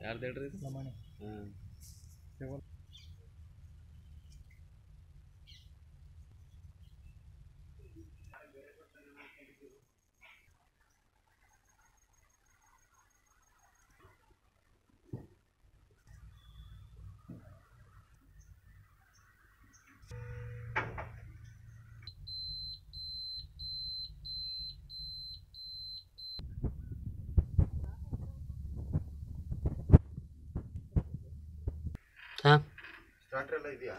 ಯಾರ್ದು ಹೇಳ್ರಿ ಲಮಾಣಿ ಹಾಂ. ಹಾಂ ಸ್ಟಾರ್ಟರ್ ಎಲ್ಲ ಇದೆಯಾ